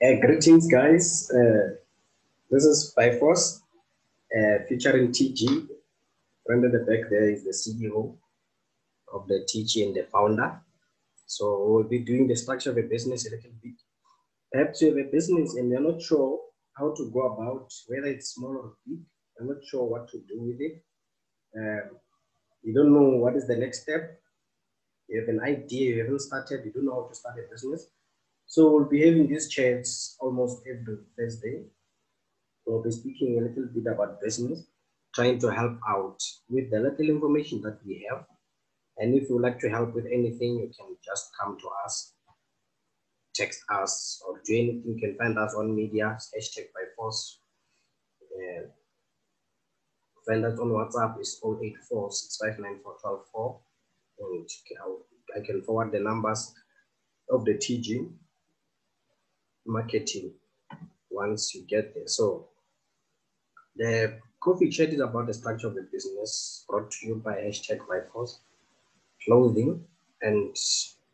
Uh, greetings, guys. Uh, this is Byforce, uh, featuring TG. At the back there is the CEO of the TG and the founder. So we'll be doing the structure of a business a little bit. Perhaps you have a business and you're not sure how to go about, whether it's small or big. I'm not sure what to do with it. Um, you don't know what is the next step. You have an idea, you haven't started, you don't know how to start a business. So we'll be having these chats almost every Thursday. We'll be speaking a little bit about business, trying to help out with the little information that we have. And if you would like to help with anything, you can just come to us, text us, or do anything. You can find us on media, hashtag by force. Uh, find us on WhatsApp is 084 And I can forward the numbers of the TG marketing once you get there. So the coffee chat is about the structure of the business brought to you by hashtag Byforce Clothing and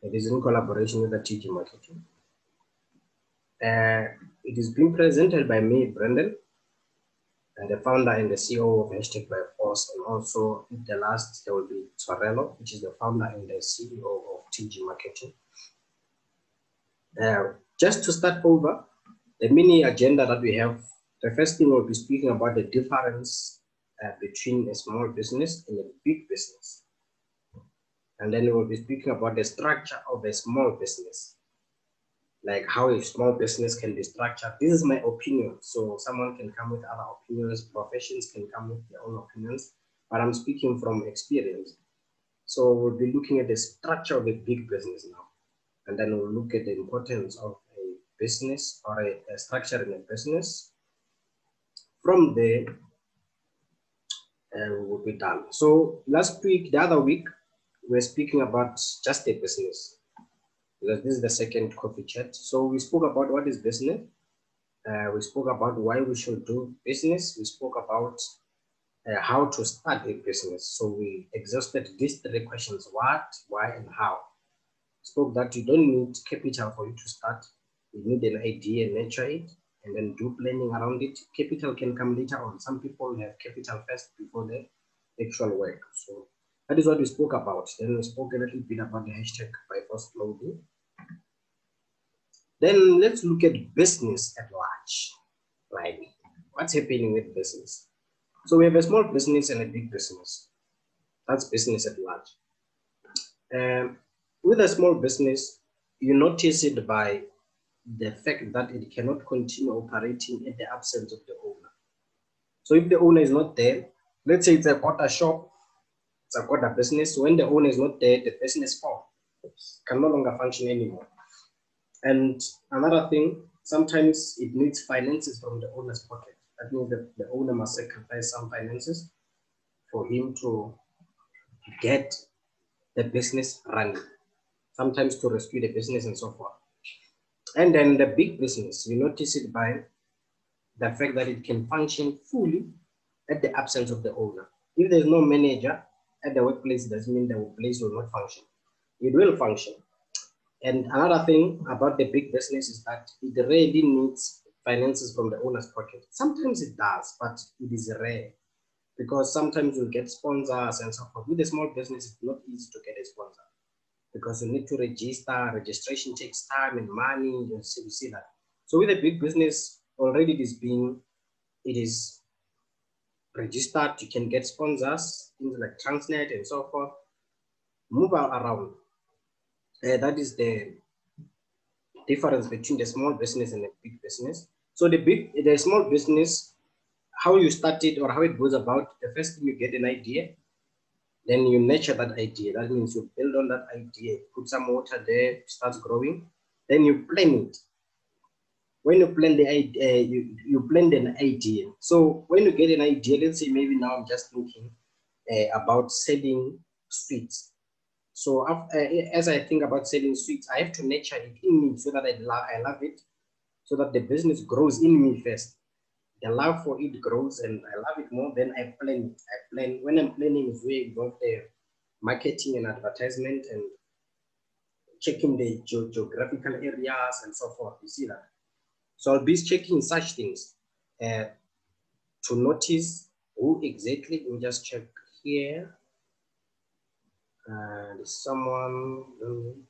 it is in collaboration with the TG Marketing. Uh, it is being presented by me, Brendon, and the founder and the CEO of hashtag by Force. and also the last there will be Tshwarelo, which is the founder and the CEO of TG Marketing. Uh, just to start over, the mini agenda that we have, the first thing we'll be speaking about the difference uh, between a small business and a big business. And then we'll be speaking about the structure of a small business, like how a small business can be structured. This is my opinion. So someone can come with other opinions, professions can come with their own opinions, but I'm speaking from experience. So we'll be looking at the structure of a big business now. And then we'll look at the importance of business or a, a structure in a business. From there, uh, we will be done. So last week, the other week, we are speaking about just a business because this is the second coffee chat. So we spoke about what is business. Uh, we spoke about why we should do business. We spoke about uh, how to start a business. So we exhausted these three questions: what, why, and how. Spoke that you don't need capital for you to start you need an idea, nurture it, and then do planning around it. Capital can come later on. Some people have capital first before the actual work. So that is what we spoke about. Then we spoke a little bit about the hashtag by force clothing. Then let's look at business at large. Like what's happening with business? So we have a small business and a big business. That's business at large. Um, with a small business, you notice it by the fact that it cannot continue operating in the absence of the owner. So if the owner is not there, let's say it's a quarter shop, it's a quarter business. When the owner is not there, the business can no longer function anymore. And another thing, sometimes it needs finances from the owner's pocket. That means that the owner must sacrifice some finances for him to get the business running, sometimes to rescue the business and so forth. And then the big business, you notice it by the fact that it can function fully at the absence of the owner. If there's no manager at the workplace, doesn't mean the workplace will not function. It will function. And another thing about the big business is that it really needs finances from the owner's pocket. Sometimes it does, but it is rare because sometimes you'll get sponsors and so forth. With a small business, it's not easy to get a sponsor because you need to register. Registration takes time and money. You see, you see that. So with a big business, already it is being, it is registered. You can get sponsors, things like Transnet and so forth. Move around. Uh, that is the difference between the small business and the big business. So the big, the small business, how you start it or how it goes about, the first thing you get an idea, then you nurture that idea. That means you build on that idea, put some water there, starts growing. Then you plan it. When you plan the idea, you, you plan an idea. So when you get an idea, let's say maybe now I'm just thinking uh, about selling sweets. So uh, as I think about selling sweets, I have to nurture it in me so that I, love, I love it, so that the business grows in me first the love for it grows and I love it more, then I plan it. I plan, when I'm planning is where involve the marketing and advertisement and checking the ge geographical areas and so forth. You see that? So I'll be checking such things uh, to notice who exactly, me just check here. And someone, um,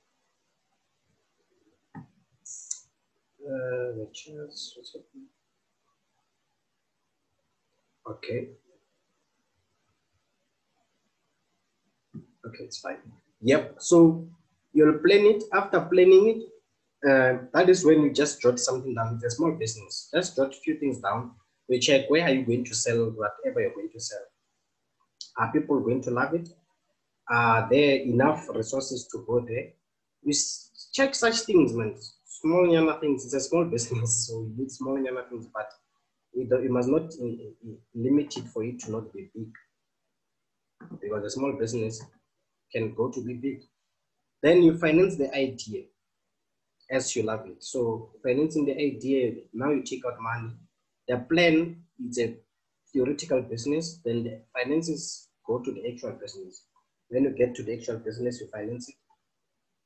uh, just, okay. Okay, it's fine. Yep. So you'll plan it. After planning it, uh, that is when you just jot something down. It's a small business. Just jot a few things down. We check where are you going to sell whatever you're going to sell. Are people going to love it? Are there enough resources to go there? We check such things, man. Small yana things. It's a small business, so you need small yana things, but it must not limit it for it to not be big. Because a small business can go to be big. Then you finance the idea as you love it. So financing the idea, now you take out money. The plan is a theoretical business, then the finances go to the actual business. When you get to the actual business, you finance it.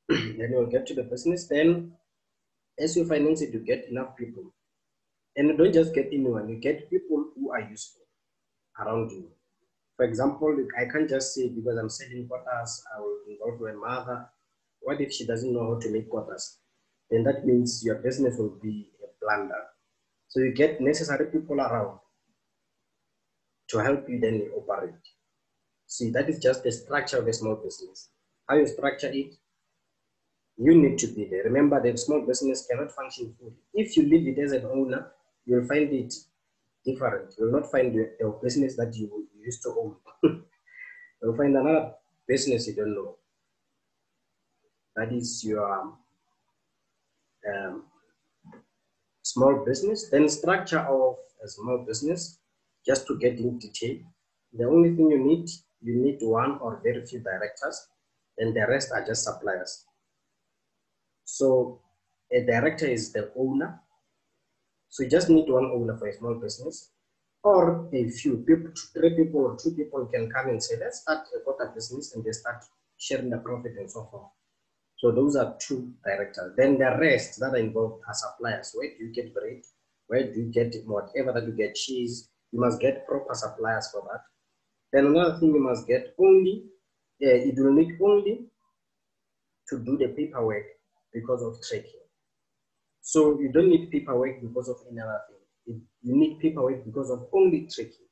then you'll get to the business. Then as you finance it, you get enough people. And you don't just get anyone, you get people who are useful around you. For example, I can't just say because I'm selling quarters, I will involve my mother. What if she doesn't know how to make quarters? Then that means your business will be a blunder. So you get necessary people around to help you then operate. See, that is just the structure of a small business. How you structure it, you need to be there. Remember that small business cannot function fully. If you leave it as an owner, you'll find it different. You will not find a business that you used to own. You'll find another business you don't know. That is your um, small business. Then structure of a small business, just to get in detail. The only thing you need, you need one or very few directors, and the rest are just suppliers. So a director is the owner. So you just need one owner for a small business or a few people, three people or two people can come and say, let's start a quarter business and they start sharing the profit and so forth. So those are two directors. Then the rest that are involved are suppliers. Where do you get bread? Where do you get whatever that you get cheese? You must get proper suppliers for that. Then another thing you must get only, uh, it will need only to do the paperwork because of tracking. So you don't need paperwork because of any other thing you need paperwork because of only tracking.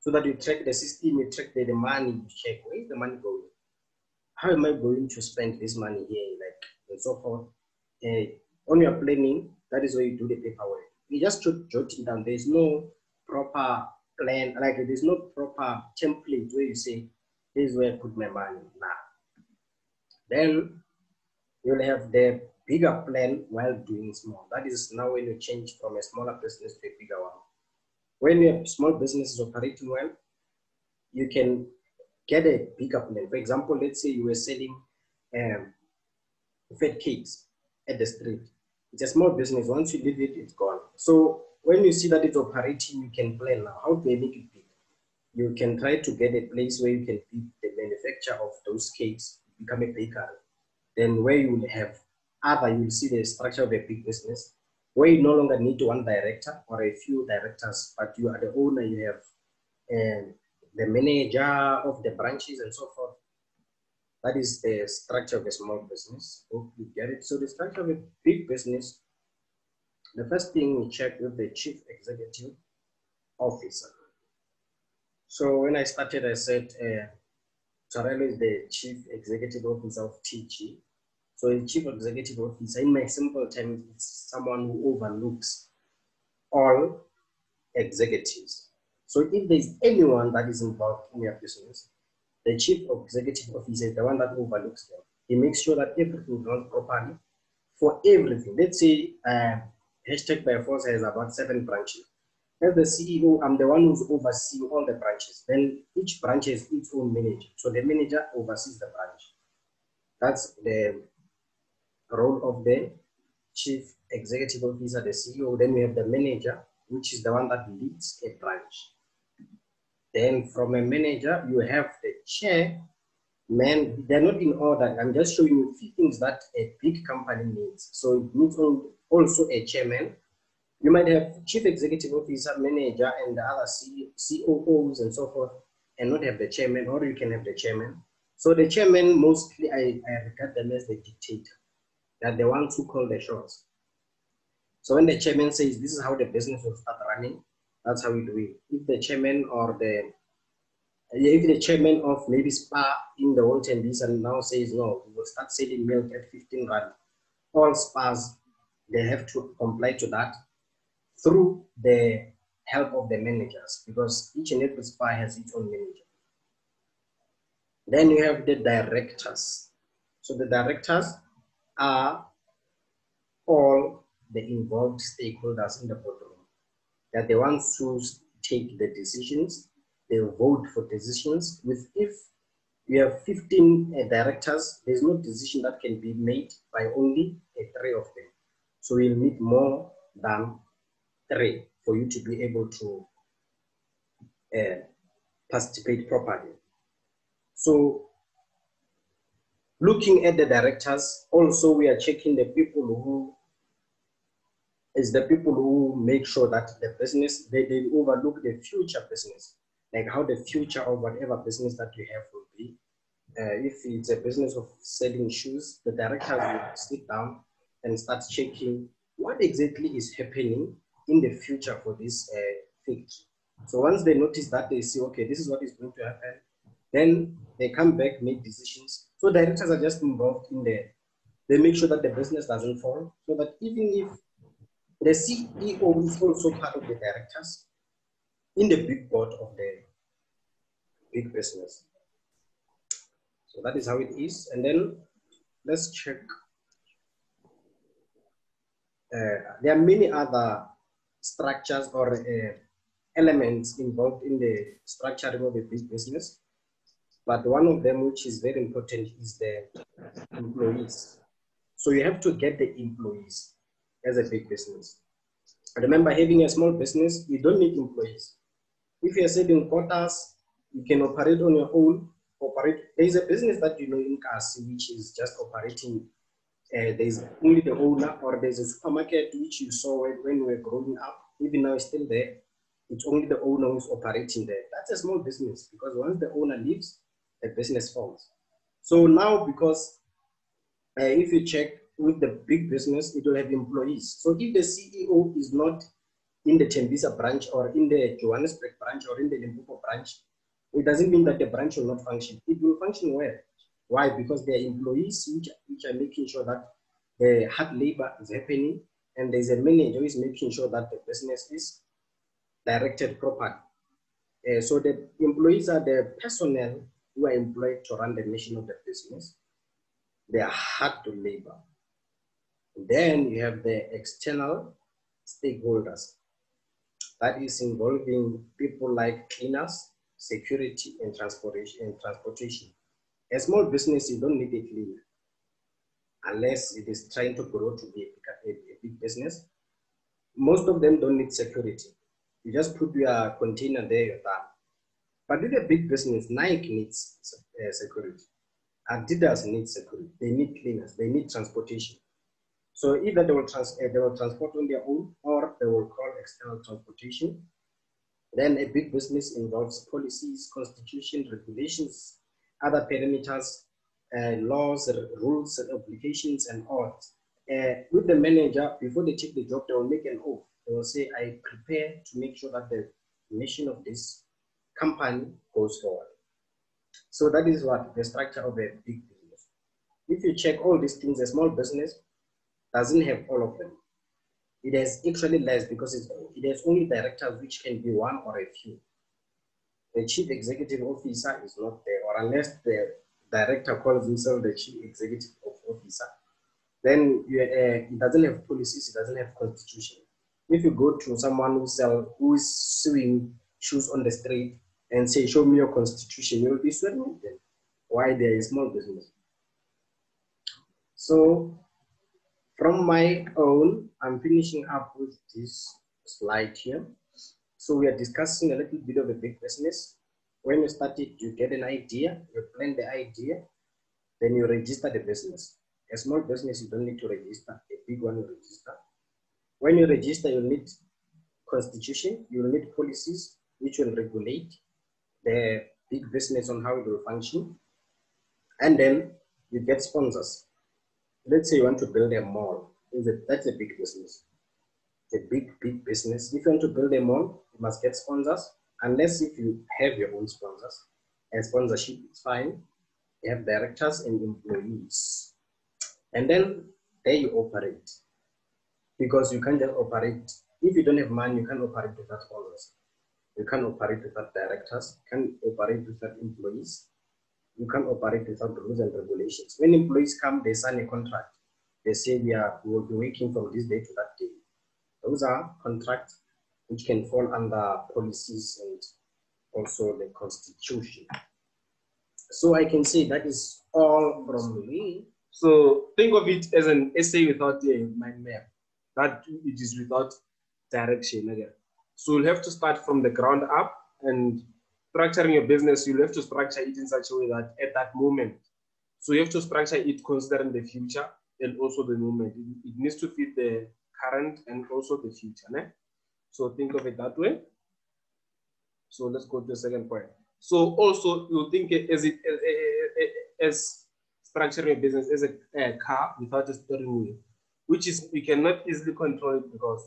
So that you track the system, you track the, money, you check where is the money going? How am I going to spend this money here? Like and so forth. Uh, on your planning, that is where you do the paperwork. You just jot it down. There's no proper plan, like there's no proper template where you say, this is where I put my money now. Then you'll have the bigger plan while doing small. That is now when you change from a smaller business to a bigger one. When your small business is operating well, you can get a bigger plan. For example, let's say you were selling um, fed cakes at the street. It's a small business. Once you leave it, it's gone. So when you see that it's operating, you can plan now. How do I make it big? You can try to get a place where you can be the manufacturer of those cakes, become a baker. Then where you will have other, you will see the structure of a big business where you no longer need one director or a few directors, but you are the owner, you have um, the manager of the branches and so forth. That is the structure of a small business. Hope you get it. So the structure of a big business, the first thing we check with the chief executive officer. So when I started, I said, uh, Tshwarelo is the chief executive officer of TG. So a chief executive officer, in my simple terms, it's someone who overlooks all executives. So if there's anyone that is involved in your business, the chief executive officer is the one that overlooks them. He makes sure that everything runs properly for everything. Let's say uh, hashtag by force has about seven branches. As the CEO, I'm the one who's overseeing all the branches. Then each branch has its own manager. So the manager oversees the branch. That's the role of the chief executive officer, the CEO. Then we have the manager, which is the one that leads a branch. Then from a manager, you have the chair. Man, they're not in order. I'm just showing you few things that a big company needs. So it needs also a chairman, You might have chief executive officer, manager, and the other COOs and so forth, and not have the chairman, or you can have the chairman. So the chairman, mostly I, I regard them as the dictator. They're the ones who call the shots. So when the chairman says this is how the business will start running, that's how we do it. If the chairman or the if the chairman of maybe Spar in the whole and now says no, we will start selling milk at 15 rand, all Spars they have to comply to that through the help of the managers because each and every Spar has its own manager. Then you have the directors. So the directors are all the involved stakeholders in the boardroom. They're the ones who take the decisions, they vote for decisions. With if you have 15 uh, directors, there's no decision that can be made by only three of them. So you'll need more than three for you to be able to uh, participate properly. So looking at the directors, also we are checking the people who is the people who make sure that the business, they, they overlook the future business, like how the future of whatever business that you have will be. Uh, if it's a business of selling shoes, the directors will sit down and start checking what exactly is happening in the future for this uh. So once they notice that, they see, okay, this is what is going to happen, then they come back, make decisions. So directors are just involved in the, they make sure that the business doesn't fall, so that even if the CEO is also part of the directors in the big board of the big business. So that is how it is. And then let's check. Uh, there are many other structures or uh, elements involved in the structuring of a big business. But one of them, which is very important, is the employees. So you have to get the employees as a big business. Remember, having a small business, you don't need employees. If you're selling quotas, you can operate on your own. Operate. There's a business that you know in Kasi, which is just operating. Uh, there's only the owner, or there's a supermarket which you saw when, when we were growing up. Even now, it's still there. It's only the owner who's operating there. That's a small business because once the owner leaves, the business falls. So now, because uh, if you check with the big business, it will have employees. So if the CEO is not in the Tembisa branch or in the Johannesburg branch or in the Limpopo branch, it doesn't mean that the branch will not function. It will function well. Why? Because there are employees which, which are making sure that the hard labor is happening and there's a manager who is making sure that the business is directed properly. Uh, so the employees are the personnel who are employed to run the mission of the business. They are hard to labor. Then you have the external stakeholders. That is involving people like cleaners, security, and transportation. And transportation. A small business, you don't need a cleaner unless it is trying to grow to be a, a, a big business. Most of them don't need security. You just put your container there, you're done. But with a big business, Nike needs uh, security. Adidas needs security. They need cleaners. They need transportation. So either they will, trans uh, they will transport on their own or they will call external transportation. Then a big business involves policies, constitution, regulations, other parameters, uh, laws, rules, obligations, and all. Uh, with the manager, before they take the job, they will make an oath. They will say, I prepare to make sure that the mission of this company goes forward. So that is what the structure of a big business. If you check all these things, a small business doesn't have all of them. It has actually less because it has only directors which can be one or a few. The chief executive officer is not there, or unless the director calls himself the chief executive officer, then you, uh, it doesn't have policies, it doesn't have constitution. If you go to someone who sell, who is sewing shoes on the street and say, show me your constitution, you'll be them. Why they're a small business. So from my own, I'm finishing up with this slide here. So we are discussing a little bit of a big business. When you start it, you get an idea, you plan the idea, then you register the business. A small business, you don't need to register. A big one, you register. When you register, you need constitution, you need policies which will regulate the big business on how it will function. And then you get sponsors. Let's say you want to build a mall. That's a big business. It's a big, big business. If you want to build a mall, you must get sponsors. Unless if you have your own sponsors, and sponsorship is fine. You have directors and employees. And then there you operate. Because you can't just operate. If you don't have money, you can't operate without sponsors. You can't operate without directors. You can't operate without employees. You can't operate without rules and regulations. When employees come, they sign a contract. They say we, are, we will be working from this day to that day. Those are contracts which can fall under policies and also the constitution. So I can say that is all from me. So think of it as an essay without a mind map. That it is without direction again. So you'll have to start from the ground up and structuring your business, you'll have to structure it in such a way that at that moment, so you have to structure it considering the future and also the moment. It, needs to fit the current and also the future. Né? So think of it that way. So let's go to the second point. So also you think as it as, as structuring a business as a, a, car without a steering wheel, which is we cannot easily control it because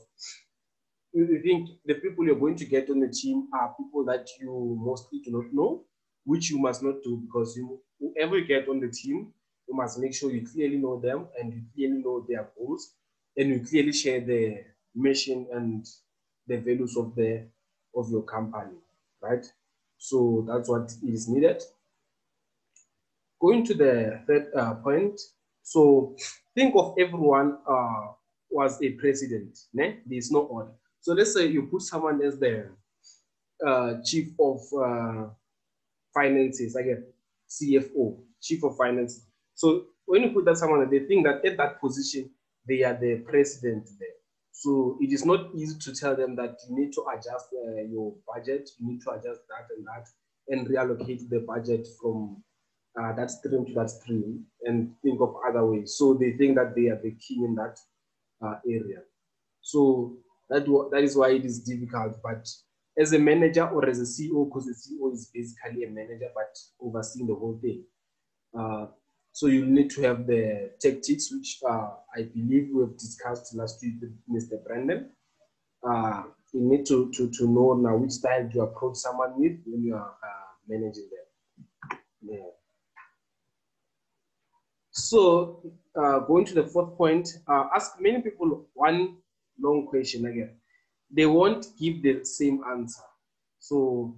you think the people you're going to get on the team are people that you mostly do not know, which you must not do because you whoever you get on the team, you must make sure you clearly know them and you clearly know their goals and you clearly share the mission and the values of the of your company, right? So that's what is needed. Going to the third uh, point. So think of everyone uh, was a president. Ne? There's no order. So let's say you put someone as the uh, chief of uh, finances, like a CFO, chief of finance. So when you put that someone, they think that at that position, they are the president there. So it is not easy to tell them that you need to adjust uh, your budget, you need to adjust that and that, and reallocate the budget from uh, that stream to that stream and think of other ways. So they think that they are the king in that uh, area. So that, that is why it is difficult. But as a manager or as a CEO, because the CEO is basically a manager but overseeing the whole thing, uh, so you need to have the tactics, which uh, I believe we have discussed last week with Mr. Brendon. Uh, you need to, to, to know now which style to approach someone with when you are uh, managing them. Yeah. So uh, going to the fourth point, uh, ask many people one long question again. They won't give the same answer. So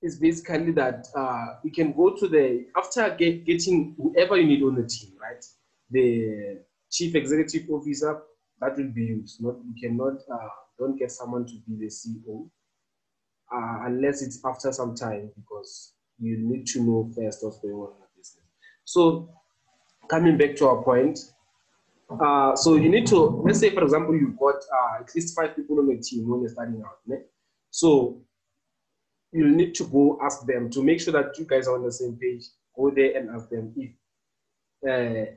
it's basically that uh, you can go to the, after get, getting whoever you need on the team, right? The chief executive officer, that will be used. Not, you cannot, uh, don't get someone to be the CEO uh, unless it's after some time because you need to know first what's going on in the business. So coming back to our point, uh, so you need to, let's say for example, you've got uh, at least five people on your team when you're starting out. Right? So you'll need to go ask them to make sure that you guys are on the same page. Go there and ask them if uh,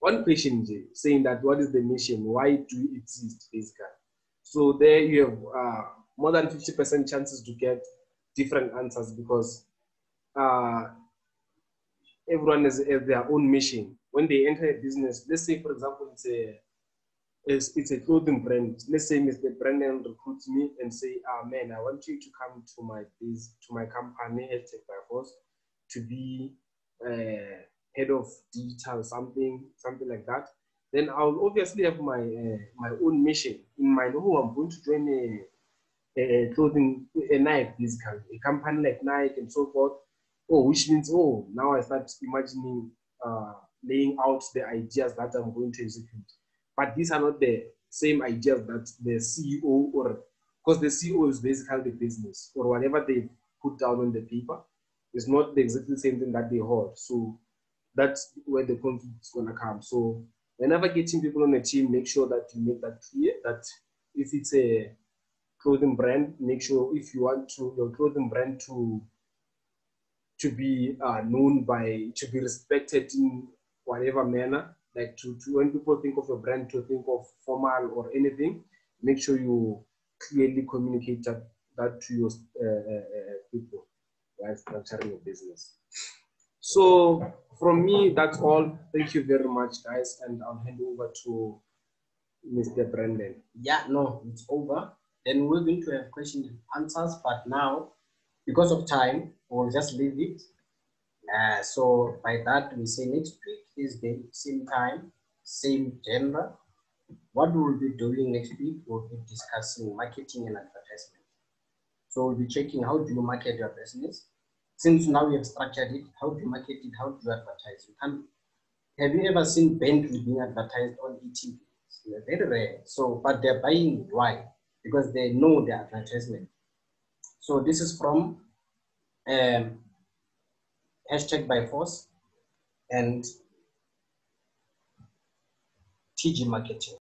one question saying that what is the mission? Why do you exist, basically? So there you have uh, more than 50% chances to get different answers because uh, everyone has, has their own mission. When they enter a business, let's say, for example, it's a it's, it's a clothing brand. Let's say Mr. Brendon recruits me and say, ah, man, I want you to come to my biz, to my company, Hashtag by Force, to be uh, head of digital, something, something like that. Then I'll obviously have my uh, my own mission in mind. Oh, I'm going to join a, a clothing, a Nike, this a company like Nike and so forth. Oh, which means, oh, now I start imagining, uh, laying out the ideas that I'm going to execute but these are not the same ideas that the CEO or because the CEO is basically the business or whatever they put down on the paper is not the exactly same thing that they hold. So that's where the conflict is gonna come. So whenever getting people on a team, make sure that you make that clear that if it's a clothing brand, make sure if you want to your clothing brand to to be uh, known by to be respected in whatever manner like to, to when people think of a brand to think of formal or anything, make sure you clearly communicate that, that to your uh, uh, uh, people while structuring your business. So from me, that's all. Thank you very much, guys, and I'll hand over to Mr. Brendon. Yeah, no, it's over. Then we're going to have questions and answers, but now, because of time, we'll just leave it. Uh, so by that, we say next week is the same time, same genre. What we'll be doing next week, we'll be discussing marketing and advertisement. So we'll be checking how do you market your business. Since now we have structured it, how do you market it, how do you advertise? You can have you ever seen Bentley being advertised on ETV? Very rare. So, but they're buying why? Because they know the advertisement. So this is from um, hashtag by force and TG marketing.